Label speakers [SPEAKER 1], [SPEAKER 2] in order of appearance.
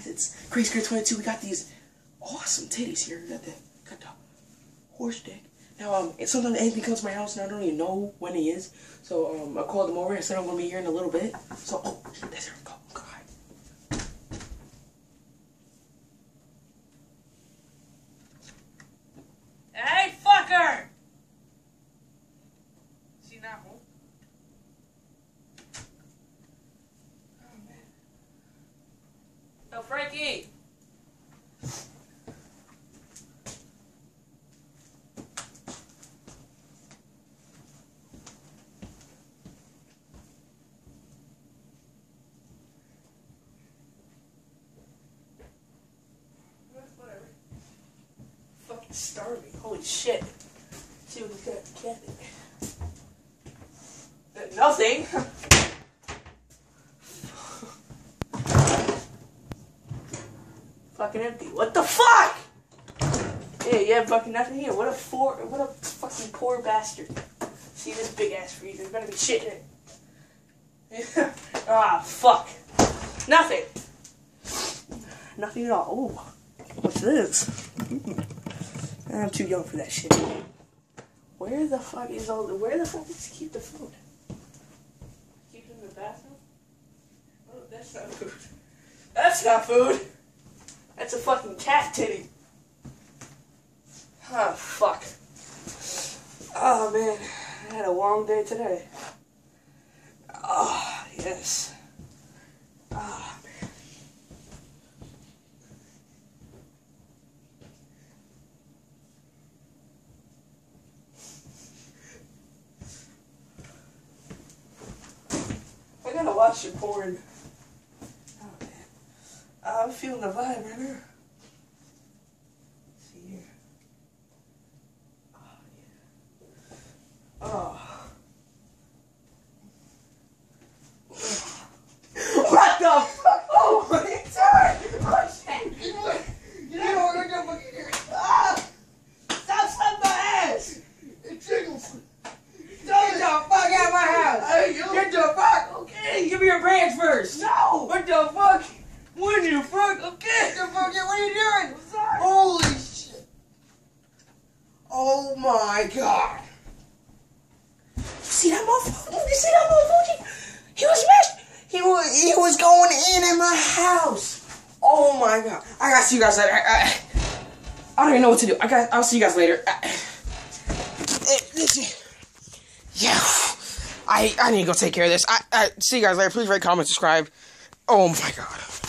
[SPEAKER 1] Guys, it's Grace Girl 22. We got these awesome titties here. We got the, got the horse dick. Now, um, sometimes Anthony comes to my house and I don't even know when he is. So, um, I called him over and said I'm going to be here in a little bit. So, oh, that's her. Go.
[SPEAKER 2] Hey, fucker! Oh, man. Whatever. Fucking starving. Holy shit. See what he's got Nothing. fucking empty. What the fuck? Yeah, yeah, fucking nothing here. What a poor, what a fucking poor bastard. See this big ass freezer? There's gonna be shit in it. ah, fuck. Nothing. Nothing at all. Ooh, what's this? I'm too young for that shit. Where the fuck is all the? Where the fuck does he keep the food? Keep it in the bathroom? Oh, that's not food. That's not food. That's a fucking cat titty. Oh fuck. Oh man, I had a long day today. Oh yes. Oh man. I gotta watch your porn. I'm feeling the vibe right now. See here. Oh yeah. Oh. what the fuck? Oh, you doing? Oh shit! You know what I'm doing? Ah! Stop slapping my ass!
[SPEAKER 3] It jiggles.
[SPEAKER 1] Get the fuck out of my house!
[SPEAKER 3] Hey.
[SPEAKER 1] Get the fuck! Okay, give me your branch first!
[SPEAKER 3] No.
[SPEAKER 1] What the fuck? What the fuck? Okay!
[SPEAKER 3] What the fuck? What are you doing?
[SPEAKER 1] Sorry.
[SPEAKER 3] Holy shit. Oh my god.
[SPEAKER 1] You see that motherfucker? You see that motherfucker? He was smashed! He was, he was going in in my house! Oh my god. I gotta see you guys later. I, I, I don't even know what to do. I got, I'll see you guys later. I, eh, listen. Yeah. I, I need to go take care of this. I, I see you guys later. Please rate, comment, subscribe. Oh my god.